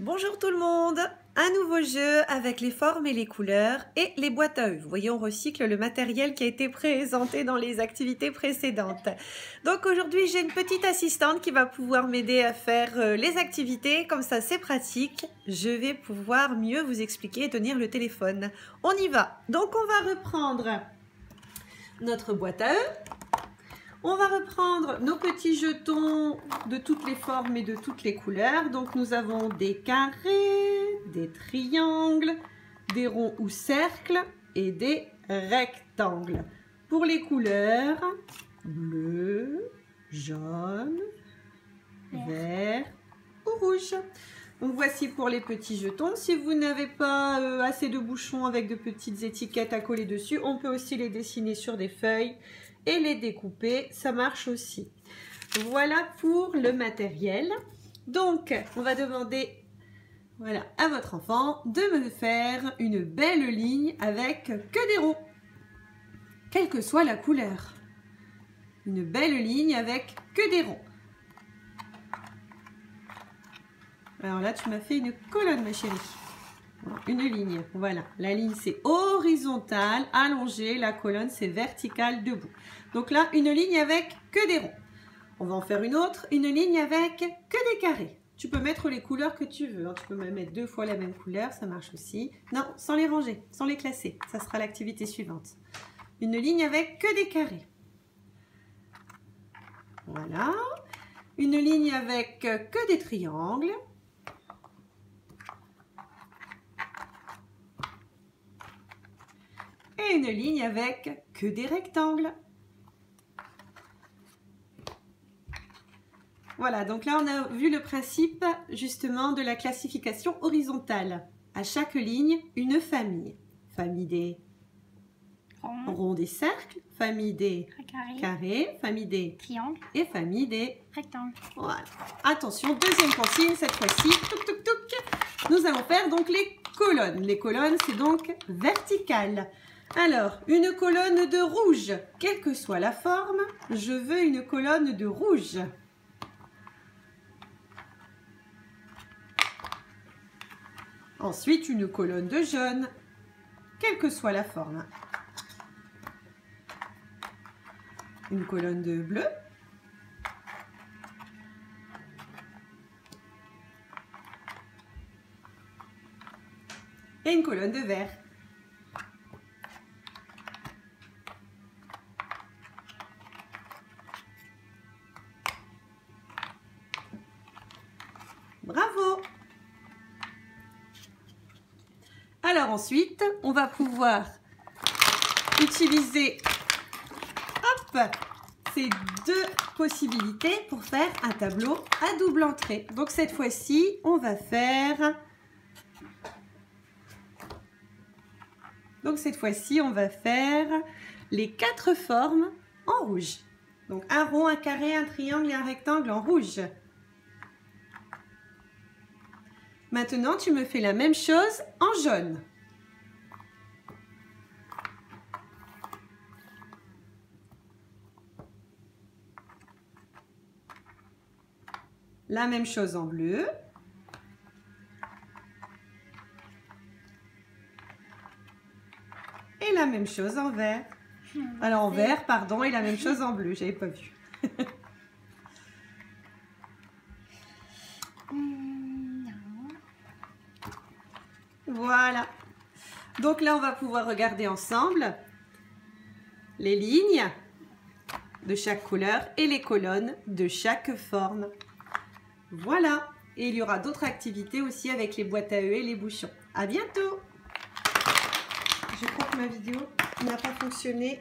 Bonjour tout le monde Un nouveau jeu avec les formes et les couleurs et les boîtes à œufs. Vous voyez, on recycle le matériel qui a été présenté dans les activités précédentes. Donc aujourd'hui, j'ai une petite assistante qui va pouvoir m'aider à faire euh, les activités. Comme ça, c'est pratique. Je vais pouvoir mieux vous expliquer et tenir le téléphone. On y va Donc on va reprendre notre boîte à œufs. On va reprendre nos petits jetons de toutes les formes et de toutes les couleurs. Donc nous avons des carrés, des triangles, des ronds ou cercles et des rectangles. Pour les couleurs, bleu, jaune, vert ou rouge. Donc voici pour les petits jetons. Si vous n'avez pas euh, assez de bouchons avec de petites étiquettes à coller dessus, on peut aussi les dessiner sur des feuilles et les découper, ça marche aussi. Voilà pour le matériel. Donc, on va demander voilà, à votre enfant de me faire une belle ligne avec que des ronds, quelle que soit la couleur. Une belle ligne avec que des ronds. Alors là, tu m'as fait une colonne, ma chérie. Une ligne, voilà. La ligne, c'est horizontale, allongée. La colonne, c'est verticale, debout. Donc là, une ligne avec que des ronds. On va en faire une autre, une ligne avec que des carrés. Tu peux mettre les couleurs que tu veux. Hein. Tu peux même mettre deux fois la même couleur, ça marche aussi. Non, sans les ranger, sans les classer. Ça sera l'activité suivante. Une ligne avec que des carrés. Voilà. Une ligne avec que des triangles. Et une ligne avec que des rectangles. Voilà, donc là on a vu le principe justement de la classification horizontale. À chaque ligne, une famille. Famille des ronds, des cercles, famille des carrés, famille des triangles et famille des rectangles. Voilà. Attention, deuxième consigne cette fois-ci. Nous allons faire donc les colonnes. Les colonnes, c'est donc vertical. Alors, une colonne de rouge. Quelle que soit la forme, je veux une colonne de rouge. Ensuite, une colonne de jaune. Quelle que soit la forme. Une colonne de bleu. Et une colonne de vert. Alors ensuite, on va pouvoir utiliser ces deux possibilités pour faire un tableau à double entrée. Donc cette fois-ci, on va faire... Donc cette fois-ci, on va faire les quatre formes en rouge. Donc un rond, un carré, un triangle et un rectangle en rouge. Maintenant, tu me fais la même chose en jaune. La même chose en bleu. Et la même chose en vert. Alors en vert, pardon, et la même chose en bleu, j'avais pas vu. Voilà. Donc là, on va pouvoir regarder ensemble les lignes de chaque couleur et les colonnes de chaque forme. Voilà. Et il y aura d'autres activités aussi avec les boîtes à œufs et les bouchons. À bientôt Je crois que ma vidéo n'a pas fonctionné.